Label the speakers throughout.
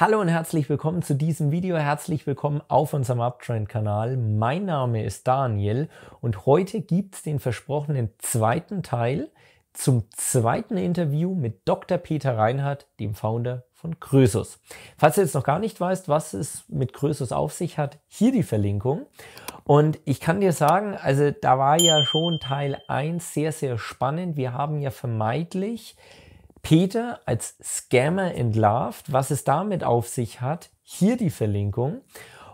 Speaker 1: Hallo und herzlich willkommen zu diesem Video. Herzlich willkommen auf unserem Uptrend-Kanal. Mein Name ist Daniel und heute gibt es den versprochenen zweiten Teil zum zweiten Interview mit Dr. Peter Reinhardt, dem Founder von Krösus. Falls du jetzt noch gar nicht weißt, was es mit Krösus auf sich hat, hier die Verlinkung. Und ich kann dir sagen, also da war ja schon Teil 1 sehr, sehr spannend. Wir haben ja vermeintlich Peter als Scammer entlarvt, was es damit auf sich hat. Hier die Verlinkung.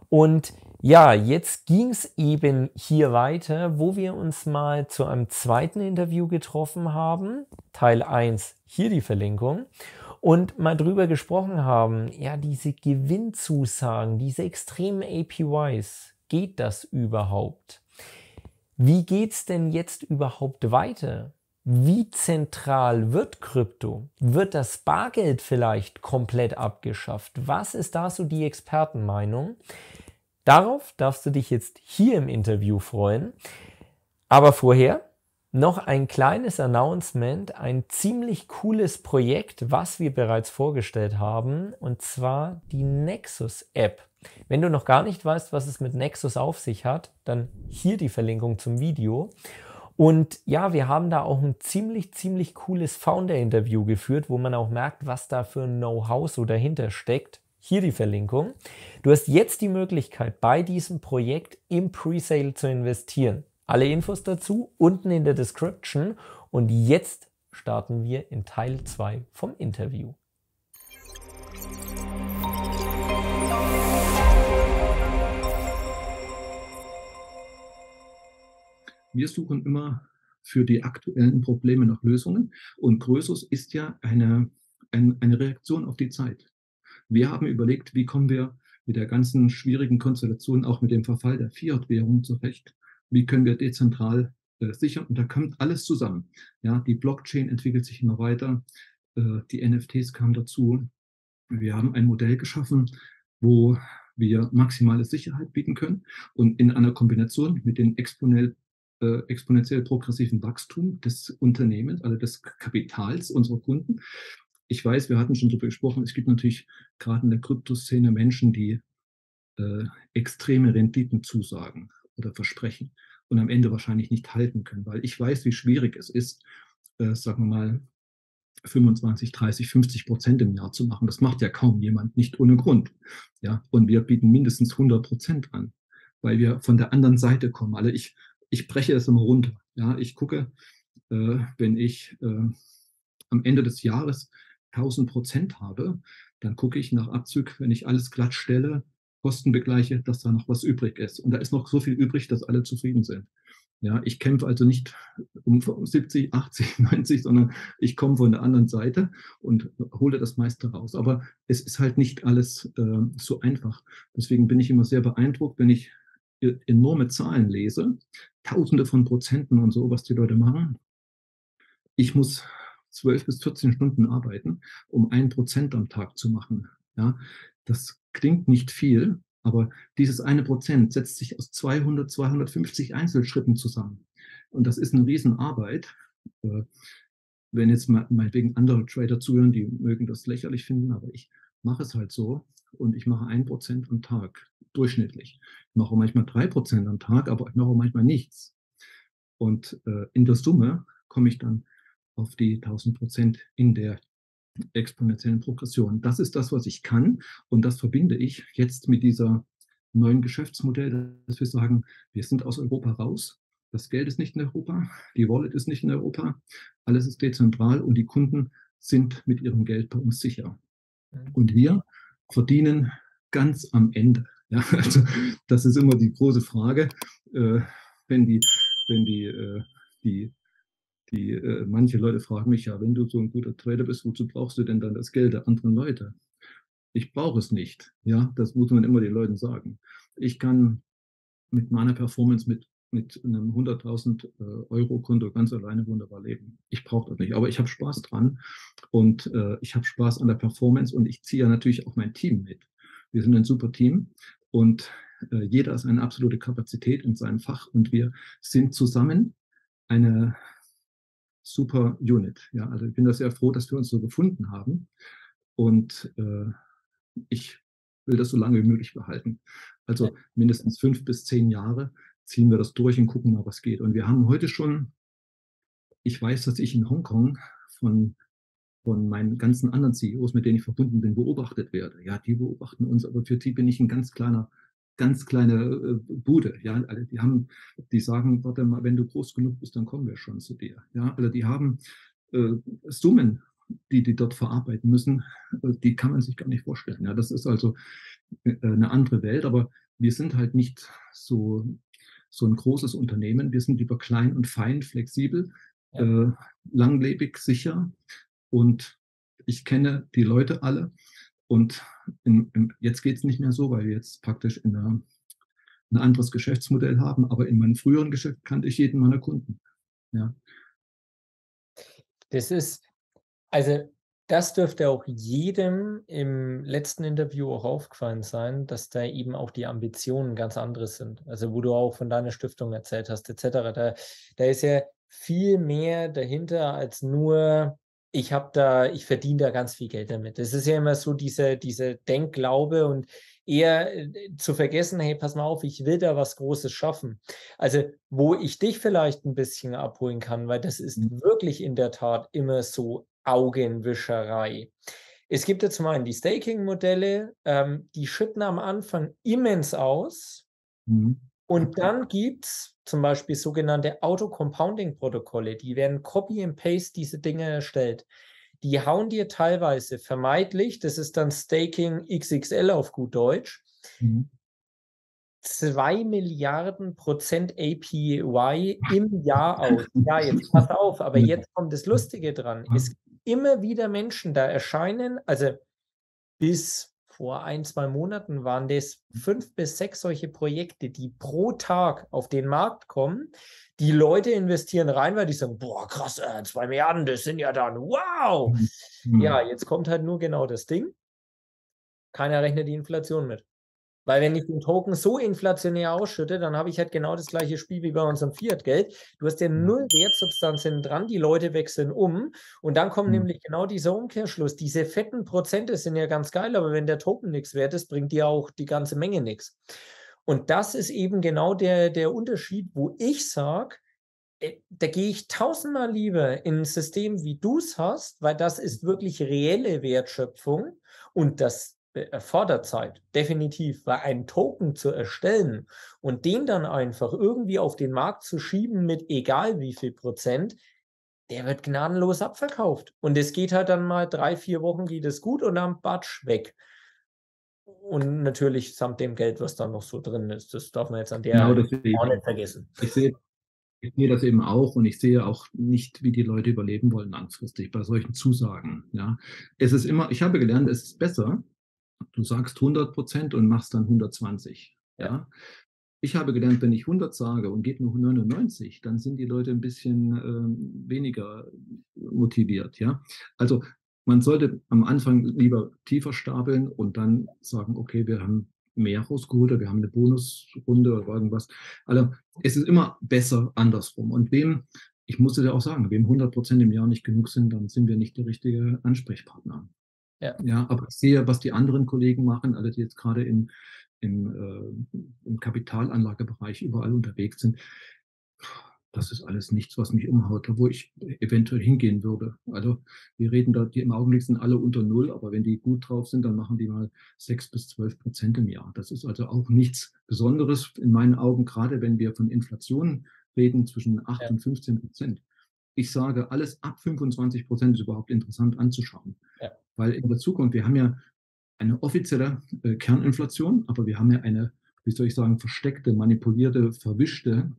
Speaker 1: Und ja, jetzt ging es eben hier weiter, wo wir uns mal zu einem zweiten Interview getroffen haben. Teil 1, hier die Verlinkung. Und mal drüber gesprochen haben, ja, diese Gewinnzusagen, diese extremen APYs, geht das überhaupt? Wie geht's denn jetzt überhaupt weiter? Wie zentral wird Krypto? Wird das Bargeld vielleicht komplett abgeschafft? Was ist da so die Expertenmeinung? Darauf darfst du dich jetzt hier im Interview freuen. Aber vorher noch ein kleines Announcement, ein ziemlich cooles Projekt, was wir bereits vorgestellt haben, und zwar die Nexus App. Wenn du noch gar nicht weißt, was es mit Nexus auf sich hat, dann hier die Verlinkung zum Video. Und ja, wir haben da auch ein ziemlich, ziemlich cooles Founder-Interview geführt, wo man auch merkt, was da für ein Know-how so dahinter steckt. Hier die Verlinkung. Du hast jetzt die Möglichkeit, bei diesem Projekt im Presale zu investieren. Alle Infos dazu unten in der Description. Und jetzt starten wir in Teil 2 vom Interview.
Speaker 2: Wir suchen immer für die aktuellen Probleme nach Lösungen. Und Größus ist ja eine, ein, eine Reaktion auf die Zeit. Wir haben überlegt, wie kommen wir mit der ganzen schwierigen Konstellation, auch mit dem Verfall der Fiat-Währung zurecht? Wie können wir dezentral äh, sichern? Und da kommt alles zusammen. Ja, die Blockchain entwickelt sich immer weiter. Äh, die NFTs kamen dazu. Wir haben ein Modell geschaffen, wo wir maximale Sicherheit bieten können und in einer Kombination mit den exponentiell äh, exponentiell progressiven Wachstum des Unternehmens, also des Kapitals unserer Kunden. Ich weiß, wir hatten schon darüber gesprochen, es gibt natürlich gerade in der Kryptoszene Menschen, die äh, extreme Renditen zusagen oder versprechen und am Ende wahrscheinlich nicht halten können, weil ich weiß, wie schwierig es ist, äh, sagen wir mal, 25, 30, 50 Prozent im Jahr zu machen. Das macht ja kaum jemand, nicht ohne Grund. Ja, und wir bieten mindestens 100 Prozent an, weil wir von der anderen Seite kommen. Also ich ich breche es immer runter. Ja, ich gucke, äh, wenn ich äh, am Ende des Jahres 1000 Prozent habe, dann gucke ich nach Abzug, wenn ich alles glatt stelle, Kosten begleiche, dass da noch was übrig ist. Und da ist noch so viel übrig, dass alle zufrieden sind. Ja, ich kämpfe also nicht um 70, 80, 90, sondern ich komme von der anderen Seite und hole das meiste raus. Aber es ist halt nicht alles äh, so einfach. Deswegen bin ich immer sehr beeindruckt, wenn ich enorme Zahlen lese, Tausende von Prozenten und so, was die Leute machen. Ich muss zwölf bis 14 Stunden arbeiten, um ein Prozent am Tag zu machen. Ja, das klingt nicht viel, aber dieses eine Prozent setzt sich aus 200, 250 Einzelschritten zusammen. Und das ist eine Riesenarbeit. Äh, wenn jetzt meinetwegen andere Trader zuhören, die mögen das lächerlich finden, aber ich mache es halt so und ich mache ein Prozent am Tag durchschnittlich. Ich mache manchmal drei Prozent am Tag, aber ich mache manchmal nichts. Und äh, in der Summe komme ich dann auf die 1000 Prozent in der exponentiellen Progression. Das ist das, was ich kann und das verbinde ich jetzt mit dieser neuen Geschäftsmodell, dass wir sagen, wir sind aus Europa raus, das Geld ist nicht in Europa, die Wallet ist nicht in Europa, alles ist dezentral und die Kunden sind mit ihrem Geld bei uns sicher. Mhm. Und wir verdienen ganz am Ende. Ja, also das ist immer die große Frage, äh, wenn die, wenn die, äh, die, die äh, manche Leute fragen mich ja, wenn du so ein guter Trader bist, wozu brauchst du denn dann das Geld der anderen Leute? Ich brauche es nicht. Ja, das muss man immer den Leuten sagen. Ich kann mit meiner Performance mit mit einem 100.000 äh, Euro Konto ganz alleine wunderbar leben. Ich brauche das nicht, aber ich habe Spaß dran und äh, ich habe Spaß an der Performance und ich ziehe ja natürlich auch mein Team mit. Wir sind ein super Team und äh, jeder ist eine absolute Kapazität in seinem Fach und wir sind zusammen eine super Unit. Ja, also ich bin da sehr froh, dass wir uns so gefunden haben und äh, ich will das so lange wie möglich behalten. Also mindestens fünf bis zehn Jahre ziehen wir das durch und gucken mal, was geht. Und wir haben heute schon, ich weiß, dass ich in Hongkong von, von meinen ganzen anderen CEOs, mit denen ich verbunden bin, beobachtet werde. Ja, die beobachten uns, aber für die bin ich ein ganz kleiner, ganz kleine äh, Bude. Ja, also die haben, die sagen, warte mal, wenn du groß genug bist, dann kommen wir schon zu dir. Ja, also die haben äh, Summen, die die dort verarbeiten müssen, äh, die kann man sich gar nicht vorstellen. Ja, das ist also äh, eine andere Welt, aber wir sind halt nicht so so ein großes Unternehmen. Wir sind lieber klein und fein, flexibel, ja. äh, langlebig, sicher. Und ich kenne die Leute alle. Und in, in, jetzt geht es nicht mehr so, weil wir jetzt praktisch in einer, ein anderes Geschäftsmodell haben. Aber in meinem früheren Geschäft kannte ich jeden meiner Kunden. Ja.
Speaker 1: Das ist, also das dürfte auch jedem im letzten Interview auch aufgefallen sein, dass da eben auch die Ambitionen ganz andere sind. Also wo du auch von deiner Stiftung erzählt hast, etc. Da, da ist ja viel mehr dahinter als nur, ich habe da, ich verdiene da ganz viel Geld damit. Das ist ja immer so diese, diese Denkglaube und eher äh, zu vergessen, hey, pass mal auf, ich will da was Großes schaffen. Also, wo ich dich vielleicht ein bisschen abholen kann, weil das ist mhm. wirklich in der Tat immer so Augenwischerei. Es gibt ja zum einen die Staking-Modelle, ähm, die schütten am Anfang immens aus. Mhm. Und dann gibt es zum Beispiel sogenannte Auto-Compounding-Protokolle, die werden Copy and Paste diese Dinge erstellt. Die hauen dir teilweise vermeidlich, das ist dann Staking XXL auf gut Deutsch, mhm. 2 Milliarden Prozent APY im Jahr aus. Ja, jetzt pass auf, aber jetzt kommt das Lustige dran. Es immer wieder Menschen da erscheinen, also bis vor ein, zwei Monaten waren das fünf bis sechs solche Projekte, die pro Tag auf den Markt kommen. Die Leute investieren rein, weil die sagen, boah, krass, äh, zwei Milliarden, das sind ja dann, wow. Mhm. Ja, jetzt kommt halt nur genau das Ding. Keiner rechnet die Inflation mit. Weil wenn ich den Token so inflationär ausschütte, dann habe ich halt genau das gleiche Spiel wie bei unserem Fiat-Geld. Du hast ja null Wertsubstanz hinten dran, die Leute wechseln um und dann kommt mhm. nämlich genau dieser Umkehrschluss. Diese fetten Prozente sind ja ganz geil, aber wenn der Token nichts wert ist, bringt dir auch die ganze Menge nichts. Und das ist eben genau der, der Unterschied, wo ich sage, äh, da gehe ich tausendmal lieber in ein System, wie du es hast, weil das ist wirklich reelle Wertschöpfung und das erfordert Zeit, definitiv, weil einen Token zu erstellen und den dann einfach irgendwie auf den Markt zu schieben mit egal wie viel Prozent, der wird gnadenlos abverkauft. Und es geht halt dann mal drei, vier Wochen geht es gut und dann batsch weg. Und natürlich samt dem Geld, was da noch so drin ist. Das darf man jetzt an der
Speaker 2: genau, auch nicht vergessen. Ich sehe, ich sehe das eben auch und ich sehe auch nicht, wie die Leute überleben wollen langfristig bei solchen Zusagen. Ja, es ist immer, ich habe gelernt, es ist besser, du sagst 100 Prozent und machst dann 120. Ja. Ich habe gelernt, wenn ich 100 sage und geht nur 99, dann sind die Leute ein bisschen äh, weniger motiviert. Ja. Also man sollte am Anfang lieber tiefer stapeln und dann sagen, okay, wir haben mehr rausgeholt oder wir haben eine Bonusrunde oder irgendwas. Also es ist immer besser andersrum. Und wem, ich musste dir auch sagen, wem 100 Prozent im Jahr nicht genug sind, dann sind wir nicht der richtige Ansprechpartner. Ja. ja, aber ich sehe, was die anderen Kollegen machen, alle, die jetzt gerade im, im, äh, im Kapitalanlagebereich überall unterwegs sind. Das ist alles nichts, was mich umhaut, wo ich eventuell hingehen würde. Also wir reden da, die im Augenblick sind alle unter Null, aber wenn die gut drauf sind, dann machen die mal sechs bis zwölf Prozent im Jahr. Das ist also auch nichts Besonderes in meinen Augen, gerade wenn wir von Inflation reden zwischen acht ja. und 15 Prozent. Ich sage, alles ab 25 Prozent ist überhaupt interessant anzuschauen. Ja. Weil in der Zukunft, wir haben ja eine offizielle äh, Kerninflation, aber wir haben ja eine, wie soll ich sagen, versteckte, manipulierte, verwischte.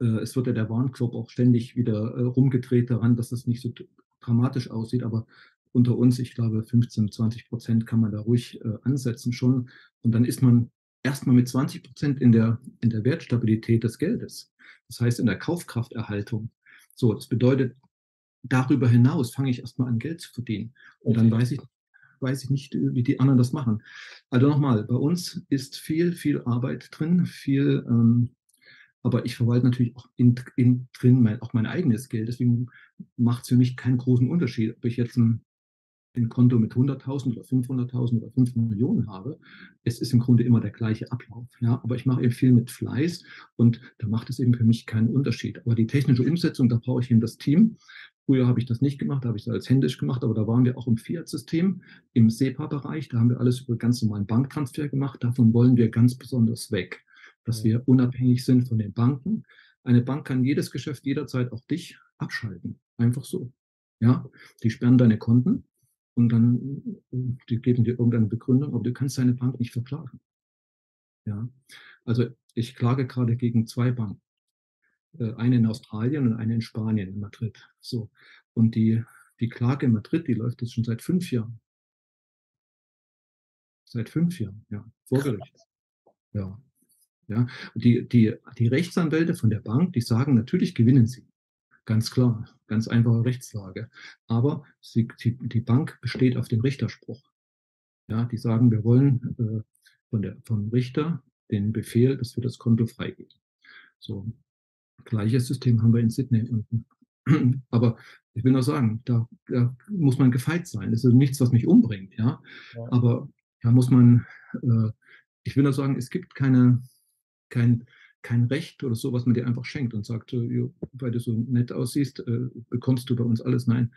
Speaker 2: Äh, es wird ja der Warnklub auch ständig wieder äh, rumgedreht daran, dass das nicht so dramatisch aussieht, aber unter uns, ich glaube, 15, 20 Prozent kann man da ruhig äh, ansetzen schon. Und dann ist man erstmal mit 20 Prozent in der, in der Wertstabilität des Geldes. Das heißt, in der Kaufkrafterhaltung. So, das bedeutet, darüber hinaus fange ich erstmal an, Geld zu verdienen. Und dann weiß ich, weiß ich nicht, wie die anderen das machen. Also nochmal, bei uns ist viel, viel Arbeit drin, viel, ähm, aber ich verwalte natürlich auch in, in drin mein, auch mein eigenes Geld. Deswegen macht es für mich keinen großen Unterschied, ob ich jetzt ein ein Konto mit 100.000 oder 500.000 oder 5 Millionen habe, es ist im Grunde immer der gleiche Ablauf. Ja? Aber ich mache eben viel mit Fleiß und da macht es eben für mich keinen Unterschied. Aber die technische Umsetzung, da brauche ich eben das Team. Früher habe ich das nicht gemacht, da habe ich das als händisch gemacht, aber da waren wir auch im Fiat-System, im SEPA-Bereich, da haben wir alles über ganz normalen Banktransfer gemacht. Davon wollen wir ganz besonders weg, dass wir unabhängig sind von den Banken. Eine Bank kann jedes Geschäft jederzeit auch dich abschalten. Einfach so. Ja, die sperren deine Konten und dann die geben dir irgendeine Begründung, aber du kannst deine Bank nicht verklagen. Ja, also ich klage gerade gegen zwei Banken, äh, eine in Australien und eine in Spanien, in Madrid. So und die die Klage in Madrid, die läuft jetzt schon seit fünf Jahren. Seit fünf Jahren, ja, vor Gericht. Ja, ja. Die, die, die Rechtsanwälte von der Bank, die sagen, natürlich gewinnen sie. Ganz klar, ganz einfache Rechtslage. Aber sie, die, die Bank besteht auf dem Richterspruch. Ja, die sagen, wir wollen äh, von der, vom Richter den Befehl, dass wir das Konto freigeben. So, gleiches System haben wir in Sydney unten. Aber ich will nur sagen, da, da, muss man gefeit sein. Das ist nichts, was mich umbringt, ja. ja. Aber da muss man, äh, ich will nur sagen, es gibt keine, kein, kein Recht oder so, was man dir einfach schenkt und sagt, äh, weil du so nett aussiehst, äh, bekommst du bei uns alles. Nein,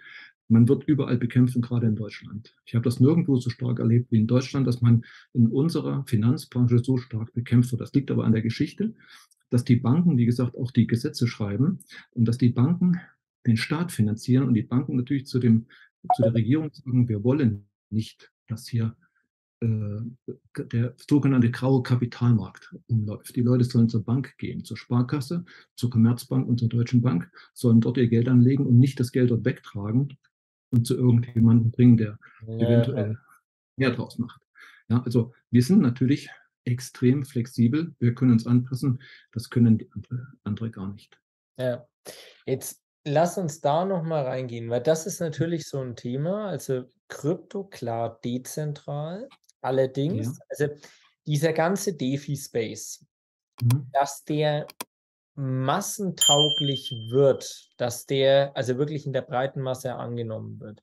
Speaker 2: man wird überall bekämpfen, gerade in Deutschland. Ich habe das nirgendwo so stark erlebt wie in Deutschland, dass man in unserer Finanzbranche so stark bekämpft wird. Das liegt aber an der Geschichte, dass die Banken, wie gesagt, auch die Gesetze schreiben und dass die Banken den Staat finanzieren und die Banken natürlich zu, dem, zu der Regierung sagen, wir wollen nicht, dass hier der sogenannte graue Kapitalmarkt umläuft. Die Leute sollen zur Bank gehen, zur Sparkasse, zur Commerzbank und zur Deutschen Bank, sollen dort ihr Geld anlegen und nicht das Geld dort wegtragen und zu irgendjemandem bringen, der ja. eventuell mehr draus macht. Ja, also wir sind natürlich extrem flexibel, wir können uns anpassen, das können die andere, andere gar nicht.
Speaker 1: Ja, jetzt lass uns da nochmal reingehen, weil das ist natürlich so ein Thema. Also Krypto, klar, dezentral. Allerdings, ja. also dieser ganze DeFi-Space, mhm. dass der massentauglich wird, dass der also wirklich in der breiten Masse angenommen wird.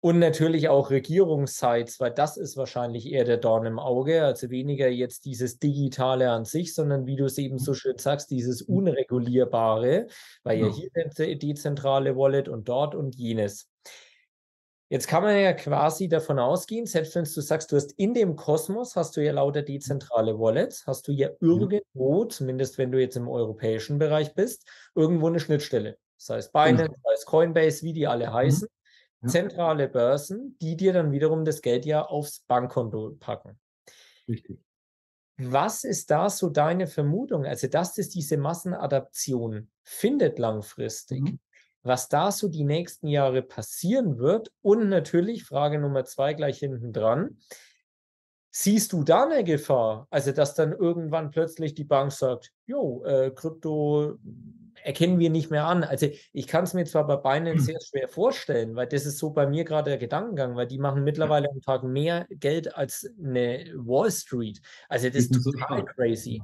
Speaker 1: Und natürlich auch Regierungssites, weil das ist wahrscheinlich eher der Dorn im Auge, also weniger jetzt dieses Digitale an sich, sondern wie du es eben so mhm. schön sagst, dieses mhm. Unregulierbare, weil ja, ja hier eine dezentrale Wallet und dort und jenes. Jetzt kann man ja quasi davon ausgehen, selbst wenn du sagst, du hast in dem Kosmos, hast du ja lauter dezentrale Wallets, hast du ja irgendwo, ja. zumindest wenn du jetzt im europäischen Bereich bist, irgendwo eine Schnittstelle. Das heißt Binance, genau. sei es Coinbase, wie die alle mhm. heißen. Ja. Zentrale Börsen, die dir dann wiederum das Geld ja aufs Bankkonto packen. Richtig. Was ist da so deine Vermutung? Also, dass es diese Massenadaption findet langfristig. Mhm was da so die nächsten Jahre passieren wird. Und natürlich, Frage Nummer zwei gleich hinten dran. Siehst du da eine Gefahr? Also, dass dann irgendwann plötzlich die Bank sagt, jo, äh, Krypto erkennen wir nicht mehr an. Also, ich kann es mir zwar bei Binance hm. sehr schwer vorstellen, weil das ist so bei mir gerade der Gedankengang, weil die machen mittlerweile am Tag mehr Geld als eine Wall Street. Also, das ist total crazy.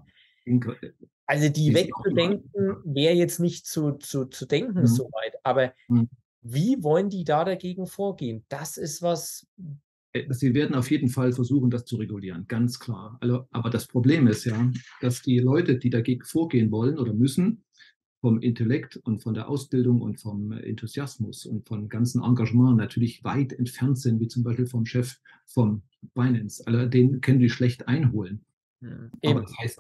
Speaker 1: Also die wegzudenken wäre jetzt nicht zu, zu, zu denken mhm. soweit, aber mhm. wie wollen die da dagegen vorgehen? Das ist was.
Speaker 2: Äh, sie werden auf jeden Fall versuchen, das zu regulieren, ganz klar. Also, aber das Problem ist ja, dass die Leute, die dagegen vorgehen wollen oder müssen, vom Intellekt und von der Ausbildung und vom Enthusiasmus und vom ganzen Engagement natürlich weit entfernt sind, wie zum Beispiel vom Chef vom Binance. Also den können die schlecht einholen. Ja, aber das heißt,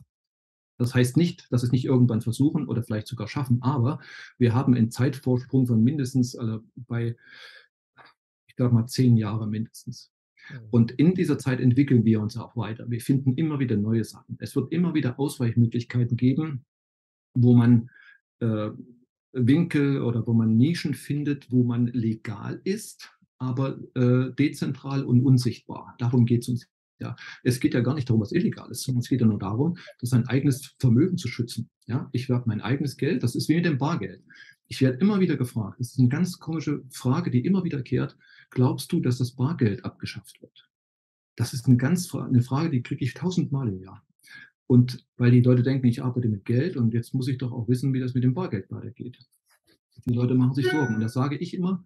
Speaker 2: das heißt nicht, dass es nicht irgendwann versuchen oder vielleicht sogar schaffen, aber wir haben einen Zeitvorsprung von mindestens also bei, ich glaube mal, zehn Jahre mindestens. Mhm. Und in dieser Zeit entwickeln wir uns auch weiter. Wir finden immer wieder neue Sachen. Es wird immer wieder Ausweichmöglichkeiten geben, wo man äh, Winkel oder wo man Nischen findet, wo man legal ist, aber äh, dezentral und unsichtbar. Darum geht es uns ja, es geht ja gar nicht darum, was illegal ist, sondern es geht ja nur darum, sein eigenes Vermögen zu schützen. Ja, ich werfe mein eigenes Geld, das ist wie mit dem Bargeld. Ich werde immer wieder gefragt, das ist eine ganz komische Frage, die immer wieder kehrt. Glaubst du, dass das Bargeld abgeschafft wird? Das ist eine ganz eine Frage, die kriege ich tausendmal im Jahr. Und weil die Leute denken, ich arbeite mit Geld und jetzt muss ich doch auch wissen, wie das mit dem Bargeld weitergeht. Die Leute machen sich Sorgen. Und da sage ich immer,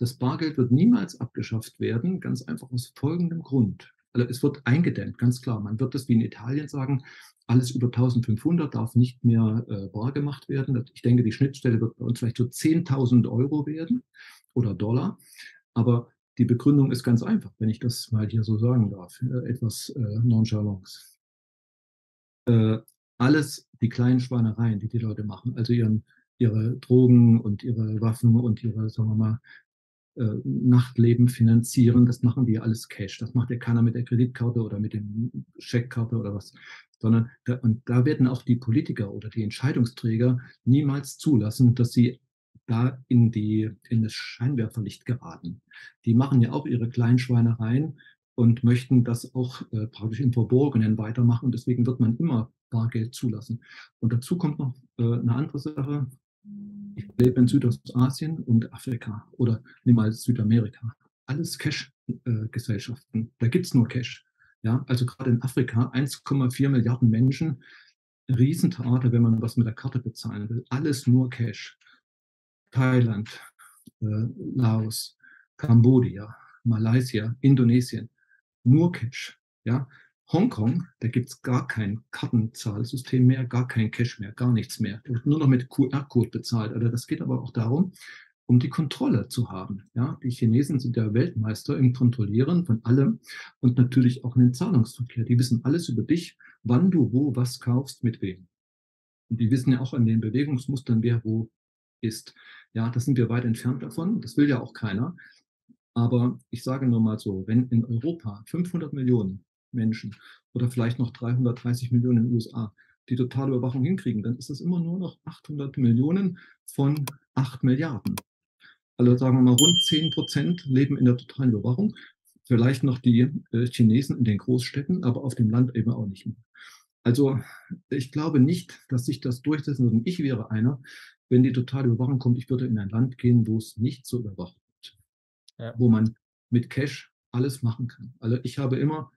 Speaker 2: Das Bargeld wird niemals abgeschafft werden, ganz einfach aus folgendem Grund. Also es wird eingedämmt, ganz klar. Man wird das wie in Italien sagen, alles über 1500 darf nicht mehr äh, bar gemacht werden. Ich denke, die Schnittstelle wird bei uns vielleicht so 10.000 Euro werden oder Dollar. Aber die Begründung ist ganz einfach, wenn ich das mal hier so sagen darf, äh, etwas äh, Nonchalance. Äh, alles die kleinen Schweinereien, die die Leute machen, also ihren, ihre Drogen und ihre Waffen und ihre, sagen wir mal, Nachtleben finanzieren, das machen die alles Cash. Das macht ja keiner mit der Kreditkarte oder mit dem Scheckkarte oder was. Sondern da, und da werden auch die Politiker oder die Entscheidungsträger niemals zulassen, dass sie da in, die, in das Scheinwerferlicht geraten. Die machen ja auch ihre kleinen Schweinereien und möchten das auch äh, praktisch im Verborgenen weitermachen. deswegen wird man immer Bargeld zulassen. Und dazu kommt noch äh, eine andere Sache. Ich lebe in Südostasien und Afrika oder niemals Südamerika. Alles Cash-Gesellschaften. Da gibt es nur Cash. Ja, also gerade in Afrika 1,4 Milliarden Menschen, Riesentheater, wenn man was mit der Karte bezahlen will. Alles nur Cash. Thailand, äh, Laos, Kambodscha, Malaysia, Indonesien. Nur Cash. Ja, Hongkong, da gibt es gar kein Kartenzahlsystem mehr, gar kein Cash mehr, gar nichts mehr. Da wird nur noch mit QR-Code bezahlt. Also das geht aber auch darum, um die Kontrolle zu haben. Ja, die Chinesen sind ja Weltmeister im Kontrollieren von allem und natürlich auch in den Zahlungsverkehr. Die wissen alles über dich, wann du wo was kaufst, mit wem. Und die wissen ja auch an den Bewegungsmustern, wer wo ist. Ja, da sind wir weit entfernt davon. Das will ja auch keiner. Aber ich sage nur mal so, wenn in Europa 500 Millionen Menschen oder vielleicht noch 330 Millionen in den USA die totale Überwachung hinkriegen, dann ist das immer nur noch 800 Millionen von 8 Milliarden. Also sagen wir mal, rund 10 Prozent leben in der totalen Überwachung. Vielleicht noch die äh, Chinesen in den Großstädten, aber auf dem Land eben auch nicht mehr. Also ich glaube nicht, dass sich das durchsetzen würde. Ich wäre einer, wenn die totale Überwachung kommt, ich würde in ein Land gehen, wo es nicht so überwacht wird. Ja. Wo man mit Cash alles machen kann. Also ich habe immer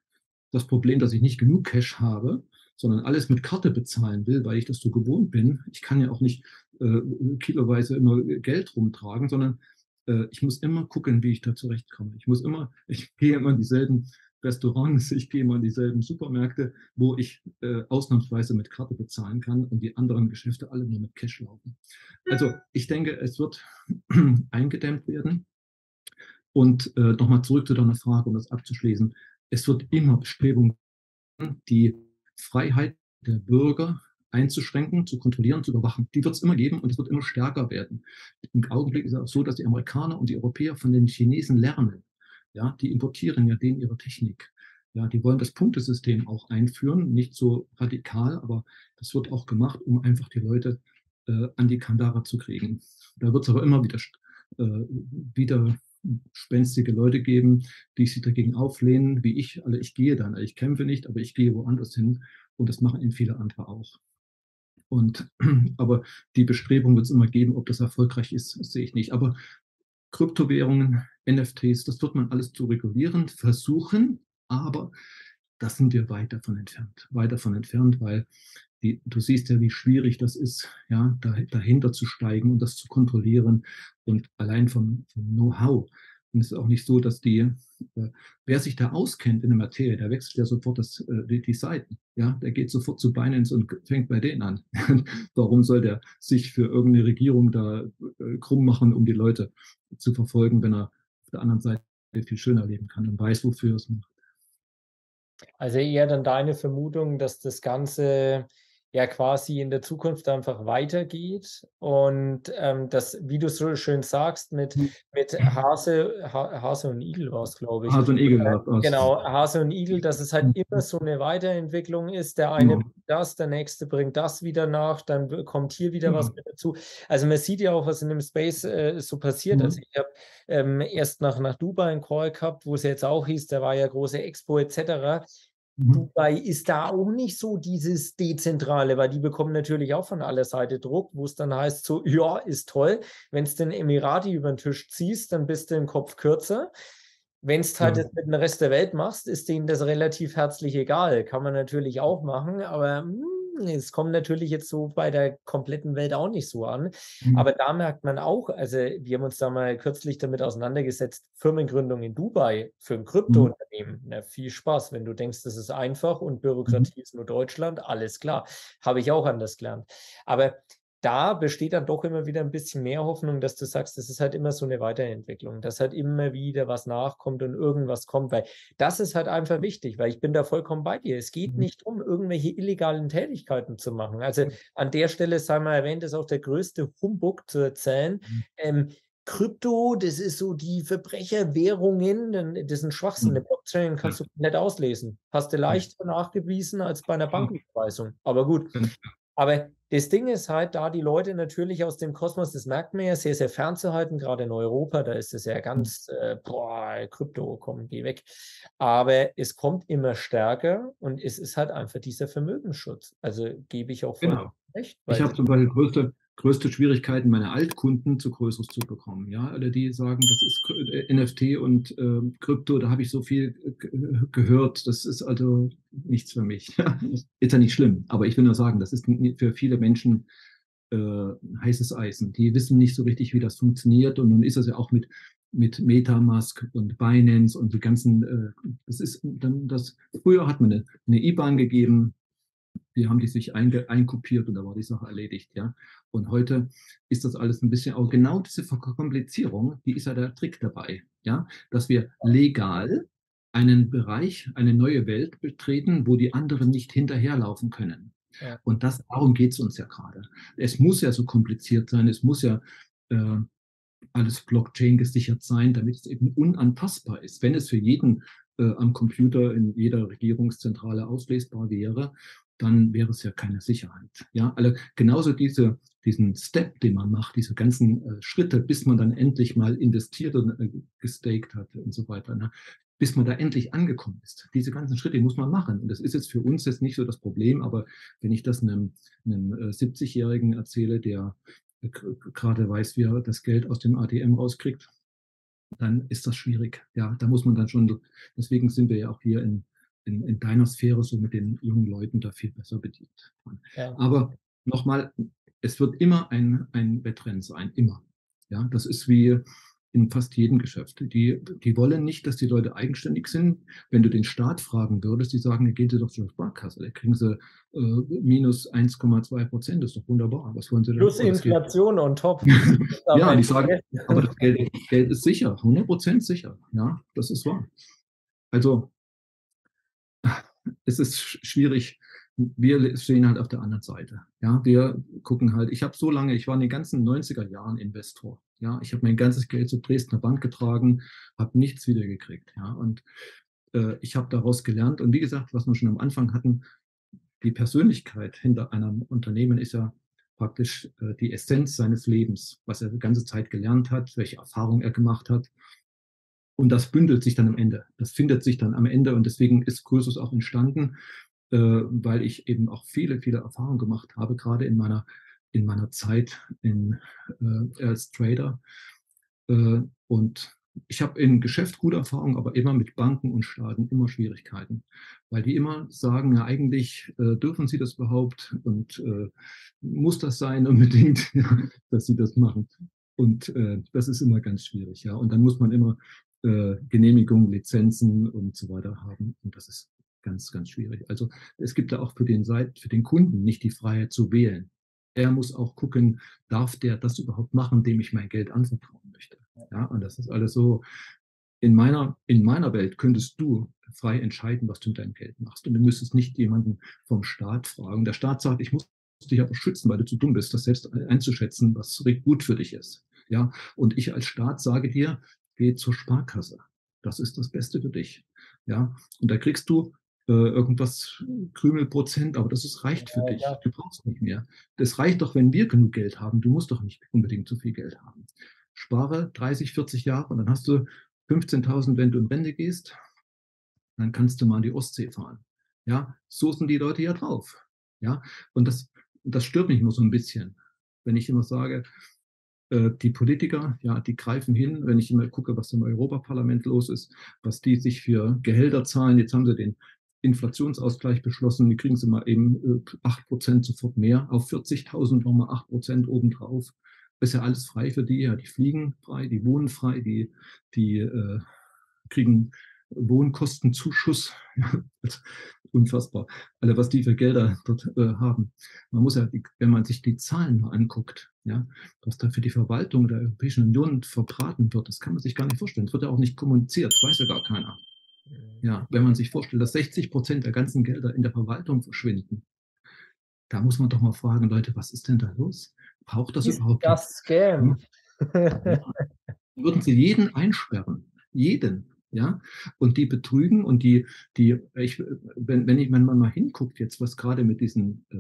Speaker 2: das Problem, dass ich nicht genug Cash habe, sondern alles mit Karte bezahlen will, weil ich das so gewohnt bin. Ich kann ja auch nicht äh, kiloweise immer Geld rumtragen, sondern äh, ich muss immer gucken, wie ich da zurechtkomme. Ich muss immer, ich gehe immer in dieselben Restaurants, ich gehe immer in dieselben Supermärkte, wo ich äh, ausnahmsweise mit Karte bezahlen kann und die anderen Geschäfte alle nur mit Cash laufen. Also ich denke, es wird eingedämmt werden. Und äh, nochmal zurück zu deiner Frage, um das abzuschließen es wird immer Bestrebungen, die Freiheit der Bürger einzuschränken, zu kontrollieren, zu überwachen. Die wird es immer geben und es wird immer stärker werden. Im Augenblick ist es auch so, dass die Amerikaner und die Europäer von den Chinesen lernen. Ja, die importieren ja denen ihre Technik. Ja, die wollen das Punktesystem auch einführen, nicht so radikal, aber das wird auch gemacht, um einfach die Leute äh, an die Kandara zu kriegen. Da wird es aber immer wieder, äh, wieder spenstige Leute geben, die sich dagegen auflehnen, wie ich. Also ich gehe dann, ich kämpfe nicht, aber ich gehe woanders hin und das machen eben viele andere auch. Und, aber die Bestrebung wird es immer geben, ob das erfolgreich ist, sehe ich nicht. Aber Kryptowährungen, NFTs, das wird man alles zu regulieren versuchen, aber das sind wir weit davon entfernt. Weit davon entfernt, weil die, du siehst ja, wie schwierig das ist, ja, da, dahinter zu steigen und das zu kontrollieren und allein vom, vom Know-how. Und es ist auch nicht so, dass die, äh, wer sich da auskennt in der Materie, der wechselt ja sofort das, äh, die, die, Seiten. Ja, der geht sofort zu Binance und fängt bei denen an. Warum soll der sich für irgendeine Regierung da äh, krumm machen, um die Leute zu verfolgen, wenn er auf der anderen Seite viel schöner leben kann und weiß, wofür es macht?
Speaker 1: Also eher dann deine Vermutung, dass das Ganze ja quasi in der Zukunft einfach weitergeht und ähm, das, wie du so schön sagst, mit, hm. mit Hase, ha Hase und Igel war es, glaube ich.
Speaker 2: Hase und Igel. Äh,
Speaker 1: genau, Hase und Igel, dass es halt hm. immer so eine Weiterentwicklung ist. Der eine ja. bringt das, der nächste bringt das wieder nach, dann kommt hier wieder ja. was mit dazu. Also man sieht ja auch, was in dem Space äh, so passiert. Mhm. Also ich habe ähm, erst nach, nach Dubai einen Call gehabt, wo es jetzt auch hieß, da war ja große Expo etc. Mhm. Dubai ist da auch nicht so dieses Dezentrale, weil die bekommen natürlich auch von aller Seite Druck, wo es dann heißt, so, ja, ist toll. Wenn es den Emirati über den Tisch ziehst, dann bist du im Kopf kürzer. Wenn es halt ja. mit dem Rest der Welt machst, ist denen das relativ herzlich egal. Kann man natürlich auch machen, aber mh, hm, es kommt natürlich jetzt so bei der kompletten Welt auch nicht so an. Mhm. Aber da merkt man auch, also wir haben uns da mal kürzlich damit auseinandergesetzt, Firmengründung in Dubai für ein Kryptounternehmen. Mhm. Na, viel Spaß, wenn du denkst, das ist einfach und Bürokratie mhm. ist nur Deutschland, alles klar. Habe ich auch anders gelernt. Aber da besteht dann doch immer wieder ein bisschen mehr Hoffnung, dass du sagst, das ist halt immer so eine Weiterentwicklung, dass halt immer wieder was nachkommt und irgendwas kommt, weil das ist halt einfach wichtig, weil ich bin da vollkommen bei dir. Es geht mhm. nicht um irgendwelche illegalen Tätigkeiten zu machen. Also an der Stelle sei mal erwähnt, ist auch der größte Humbug zu erzählen. Mhm. Ähm, Krypto, das ist so die Verbrecherwährungen, das ist ein Schwachsinn. Eine mhm. Blockchain kannst du nicht auslesen. Hast du leichter nachgewiesen als bei einer Banküberweisung. Aber gut. Aber das Ding ist halt, da die Leute natürlich aus dem Kosmos, das merkt man ja, sehr, sehr fernzuhalten, gerade in Europa, da ist es ja ganz, äh, boah, Krypto, komm, geh weg. Aber es kommt immer stärker und es ist halt einfach dieser Vermögensschutz. Also gebe ich auch
Speaker 2: genau. recht. Ich habe zum Beispiel größte, größte Schwierigkeiten, meine Altkunden zu Größeres zu bekommen. Ja, alle die sagen, das ist äh, NFT und äh, Krypto, da habe ich so viel gehört, das ist also nichts für mich. ist ja nicht schlimm, aber ich will nur sagen, das ist für viele Menschen äh, heißes Eisen. Die wissen nicht so richtig, wie das funktioniert und nun ist es ja auch mit mit Metamask und Binance und die ganzen, äh, das ist dann das, früher hat man eine, eine IBAN gegeben, die haben die sich einge, einkopiert und da war die Sache erledigt, ja. Und heute ist das alles ein bisschen, auch genau diese Verkomplizierung, die ist ja der Trick dabei, ja, dass wir legal einen Bereich, eine neue Welt betreten, wo die anderen nicht hinterherlaufen können. Ja. Und das, darum geht es uns ja gerade. Es muss ja so kompliziert sein, es muss ja äh, alles Blockchain gesichert sein, damit es eben unanpassbar ist. Wenn es für jeden äh, am Computer in jeder Regierungszentrale auslesbar wäre, dann wäre es ja keine Sicherheit. Ja, alle, genauso diese, diesen Step, den man macht, diese ganzen äh, Schritte, bis man dann endlich mal investiert und äh, gestaked hat und so weiter, ne? bis man da endlich angekommen ist. Diese ganzen Schritte muss man machen. Und das ist jetzt für uns jetzt nicht so das Problem, aber wenn ich das einem, einem 70-Jährigen äh, erzähle, der äh, gerade weiß, wie er das Geld aus dem ATM rauskriegt, dann ist das schwierig. Ja, da muss man dann schon, deswegen sind wir ja auch hier in, in, in deiner Sphäre so mit den jungen Leuten da viel besser bedient. Ja. Aber nochmal, es wird immer ein, ein Wettrennen sein, immer. Ja, das ist wie in fast jedem Geschäft. Die, die wollen nicht, dass die Leute eigenständig sind. Wenn du den Staat fragen würdest, die sagen, gehen Sie doch zur Sparkasse, da kriegen Sie äh, minus 1,2 Prozent, das ist doch wunderbar. Was wollen Sie denn?
Speaker 1: Plus Inflation on top.
Speaker 2: ja, die sagen, aber das Geld, Geld ist sicher, 100 Prozent sicher. Ja, das ist wahr. Also es ist schwierig. Wir stehen halt auf der anderen Seite. Ja, wir gucken halt, ich habe so lange, ich war in den ganzen 90er Jahren Investor. Ja, ich habe mein ganzes Geld zur Dresdner Bank getragen, habe nichts wiedergekriegt. Ja, und äh, ich habe daraus gelernt. Und wie gesagt, was wir schon am Anfang hatten, die Persönlichkeit hinter einem Unternehmen ist ja praktisch äh, die Essenz seines Lebens, was er die ganze Zeit gelernt hat, welche Erfahrungen er gemacht hat. Und das bündelt sich dann am Ende. Das findet sich dann am Ende und deswegen ist Kursus auch entstanden, äh, weil ich eben auch viele, viele Erfahrungen gemacht habe, gerade in meiner, in meiner Zeit in, äh, als Trader. Äh, und ich habe im Geschäft gute Erfahrungen, aber immer mit Banken und Staaten immer Schwierigkeiten, weil die immer sagen, ja eigentlich äh, dürfen sie das überhaupt und äh, muss das sein unbedingt, dass sie das machen. Und äh, das ist immer ganz schwierig, ja. Und dann muss man immer äh, Genehmigungen, Lizenzen und so weiter haben. Und das ist ganz, ganz schwierig. Also es gibt da auch für den, Seit für den Kunden nicht die Freiheit zu wählen. Er muss auch gucken, darf der das überhaupt machen, dem ich mein Geld anvertrauen möchte. Ja, und das ist alles so. In meiner, in meiner Welt könntest du frei entscheiden, was du mit deinem Geld machst. Und du müsstest nicht jemanden vom Staat fragen. Der Staat sagt, ich muss dich aber schützen, weil du zu dumm bist, das selbst einzuschätzen, was gut für dich ist. Ja, und ich als Staat sage dir, geh zur Sparkasse. Das ist das Beste für dich. Ja, und da kriegst du äh, irgendwas Krümelprozent, aber das ist, reicht für ja, dich. Ja. Du brauchst nicht mehr. Das reicht doch, wenn wir genug Geld haben. Du musst doch nicht unbedingt so viel Geld haben. Spare 30, 40 Jahre und dann hast du 15.000, wenn du in Rente gehst. Dann kannst du mal an die Ostsee fahren. Ja, so sind die Leute ja drauf. Ja, und das, das stört mich nur so ein bisschen, wenn ich immer sage, die Politiker, ja, die greifen hin, wenn ich immer gucke, was im Europaparlament los ist, was die sich für Gehälter zahlen. Jetzt haben sie den, Inflationsausgleich beschlossen, die kriegen sie mal eben äh, 8% sofort mehr, auf 40.000 nochmal 8% obendrauf. Ist ja alles frei für die, ja, die fliegen frei, die wohnen frei, die, die äh, kriegen Wohnkostenzuschuss. Unfassbar. Alle, was die für Gelder dort äh, haben. Man muss ja, wenn man sich die Zahlen mal anguckt, ja, was da für die Verwaltung der Europäischen Union verbraten wird, das kann man sich gar nicht vorstellen. Das wird ja auch nicht kommuniziert, weiß ja gar keiner. Ja, wenn man sich vorstellt, dass 60 Prozent der ganzen Gelder in der Verwaltung verschwinden, da muss man doch mal fragen, Leute, was ist denn da los? Braucht das
Speaker 1: ist
Speaker 2: überhaupt?
Speaker 1: Das Scam.
Speaker 2: Ja. Würden sie jeden einsperren? Jeden. Ja, und die betrügen und die, die, ich, wenn, wenn ich wenn man mal hinguckt, jetzt, was gerade mit diesen äh,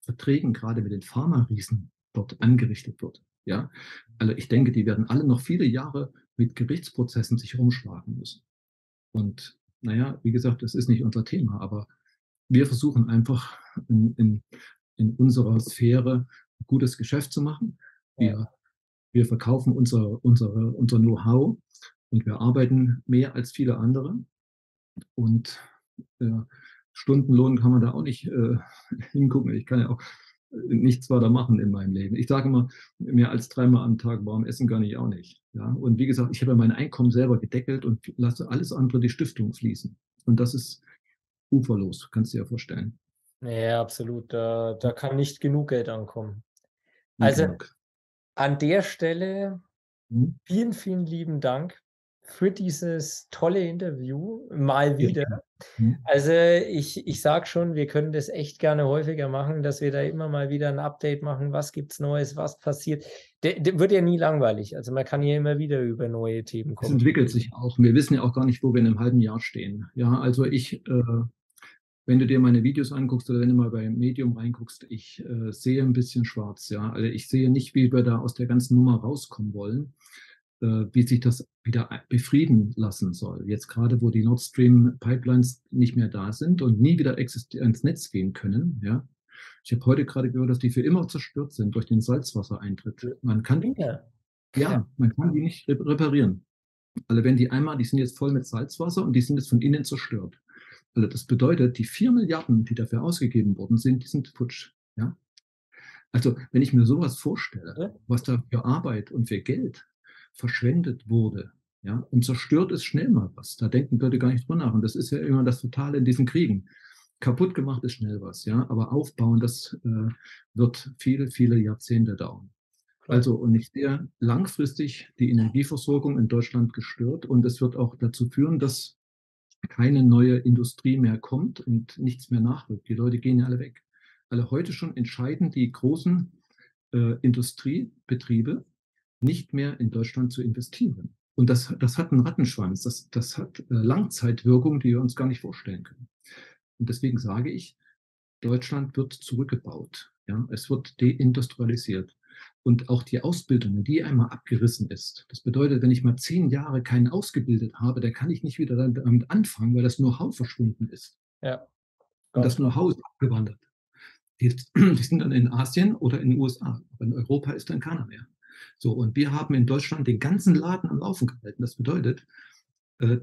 Speaker 2: Verträgen, gerade mit den Pharma-Riesen dort angerichtet wird. Ja, also ich denke, die werden alle noch viele Jahre mit Gerichtsprozessen sich rumschlagen müssen. Und naja, wie gesagt, das ist nicht unser Thema, aber wir versuchen einfach in, in, in unserer Sphäre gutes Geschäft zu machen. Wir, wir verkaufen unser, unsere, unser Know-how und wir arbeiten mehr als viele andere. Und äh, Stundenlohn kann man da auch nicht äh, hingucken. Ich kann ja auch nichts weiter machen in meinem Leben. Ich sage immer, mehr als dreimal am Tag warm essen kann ich auch nicht. Ja? Und wie gesagt, ich habe mein Einkommen selber gedeckelt und lasse alles andere die Stiftung fließen. Und das ist uferlos, kannst du dir ja vorstellen.
Speaker 1: Ja, absolut. Da, da kann nicht genug Geld ankommen. Also an der Stelle hm? vielen, vielen lieben Dank für dieses tolle Interview mal wieder. Ja. Mhm. Also ich, ich sage schon, wir können das echt gerne häufiger machen, dass wir da immer mal wieder ein Update machen, was gibt es Neues, was passiert. Der, der, wird ja nie langweilig. Also man kann hier immer wieder über neue Themen kommen.
Speaker 2: Es entwickelt sich auch. Wir wissen ja auch gar nicht, wo wir in einem halben Jahr stehen. Ja, also ich, äh, wenn du dir meine Videos anguckst oder wenn du mal bei Medium reinguckst, ich äh, sehe ein bisschen schwarz. Ja, also ich sehe nicht, wie wir da aus der ganzen Nummer rauskommen wollen. Äh, wie sich das wieder befrieden lassen soll. Jetzt gerade, wo die Nord Stream Pipelines nicht mehr da sind und nie wieder ins Netz gehen können. Ja, ich habe heute gerade gehört, dass die für immer zerstört sind durch den Salzwassereintritt. Man kann die, ja, ja, man kann die nicht reparieren. Also wenn die einmal, die sind jetzt voll mit Salzwasser und die sind jetzt von innen zerstört. Also das bedeutet, die vier Milliarden, die dafür ausgegeben worden sind, die sind futsch. Ja? Also wenn ich mir sowas vorstelle, was da für Arbeit und für Geld verschwendet wurde. Ja, und zerstört ist schnell mal was. Da denken Leute gar nicht drüber nach. Und das ist ja immer das Totale in diesen Kriegen. Kaputt gemacht ist schnell was, ja, aber aufbauen, das äh, wird viele, viele Jahrzehnte dauern. Also, und ich sehe langfristig die Energieversorgung in Deutschland gestört und es wird auch dazu führen, dass keine neue Industrie mehr kommt und nichts mehr nachrückt. Die Leute gehen ja alle weg. Alle heute schon entscheiden die großen äh, Industriebetriebe, nicht mehr in Deutschland zu investieren. Und das, das hat einen Rattenschwanz, das, das hat äh, Langzeitwirkungen, die wir uns gar nicht vorstellen können. Und deswegen sage ich, Deutschland wird zurückgebaut. Ja? Es wird deindustrialisiert. Und auch die Ausbildung, die einmal abgerissen ist. Das bedeutet, wenn ich mal zehn Jahre keinen ausgebildet habe, dann kann ich nicht wieder damit anfangen, weil das Know-how verschwunden ist. Ja. Und das Know-how ist abgewandert. Die, die, sind dann in Asien oder in den USA. Aber in Europa ist dann keiner mehr. So, und wir haben in Deutschland den ganzen Laden am Laufen gehalten. Das bedeutet, äh,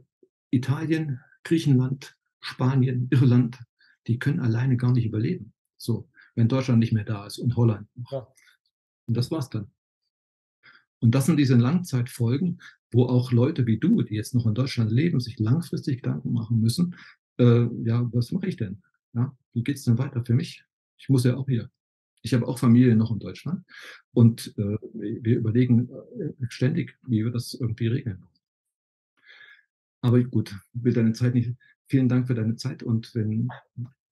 Speaker 2: Italien, Griechenland, Spanien, Irland, die können alleine gar nicht überleben. So, wenn Deutschland nicht mehr da ist und Holland. Ja. Und das war's dann. Und das sind diese Langzeitfolgen, wo auch Leute wie du, die jetzt noch in Deutschland leben, sich langfristig Gedanken machen müssen. Äh, ja, was mache ich denn? Ja, wie geht's denn weiter für mich? Ich muss ja auch hier ich habe auch Familie noch in Deutschland und äh, wir überlegen äh, ständig, wie wir das irgendwie regeln. Aber gut, will deine Zeit nicht. Vielen Dank für deine Zeit und wenn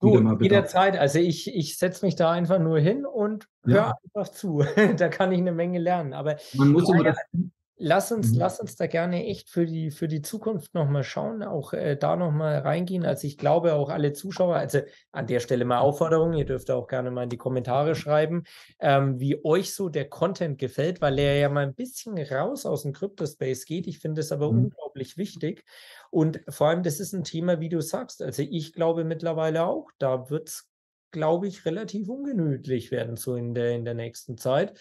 Speaker 1: Du, jederzeit. Also ich, ich setze mich da einfach nur hin und höre ja. einfach zu. da kann ich eine Menge lernen. Aber
Speaker 2: man muss immer das,
Speaker 1: Lass uns, mhm. lass uns da gerne echt für die, für die Zukunft nochmal schauen, auch äh, da nochmal reingehen. Also ich glaube auch alle Zuschauer, also an der Stelle mal Aufforderung, ihr dürft auch gerne mal in die Kommentare schreiben, ähm, wie euch so der Content gefällt, weil er ja mal ein bisschen raus aus dem Crypto-Space geht. Ich finde es aber mhm. unglaublich wichtig. Und vor allem, das ist ein Thema, wie du sagst. Also ich glaube mittlerweile auch, da wird es, glaube ich, relativ ungemütlich werden, so in der, in der nächsten Zeit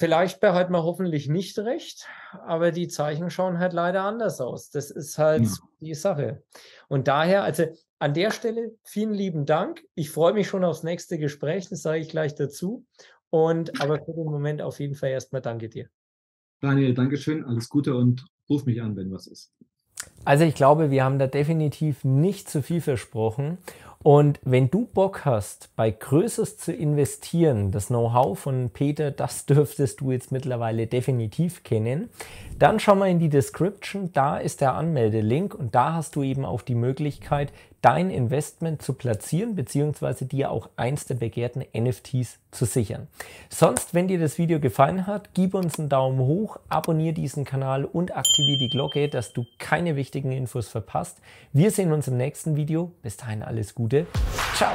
Speaker 1: Vielleicht behalten wir hoffentlich nicht recht, aber die Zeichen schauen halt leider anders aus. Das ist halt ja. die Sache. Und daher, also an der Stelle vielen lieben Dank. Ich freue mich schon aufs nächste Gespräch, das sage ich gleich dazu. Und aber für den Moment auf jeden Fall erstmal danke dir.
Speaker 2: Daniel, Dankeschön, alles Gute und ruf mich an, wenn was ist.
Speaker 1: Also ich glaube, wir haben da definitiv nicht zu viel versprochen. Und wenn du Bock hast, bei Größeres zu investieren, das Know-how von Peter, das dürftest du jetzt mittlerweile definitiv kennen, dann schau mal in die Description, da ist der Anmeldelink und da hast du eben auch die Möglichkeit, dein Investment zu platzieren, beziehungsweise dir auch eins der begehrten NFTs zu sichern. Sonst, wenn dir das Video gefallen hat, gib uns einen Daumen hoch, abonniere diesen Kanal und aktiviere die Glocke, dass du keine wichtigen Infos verpasst. Wir sehen uns im nächsten Video. Bis dahin alles Gute. Ciao.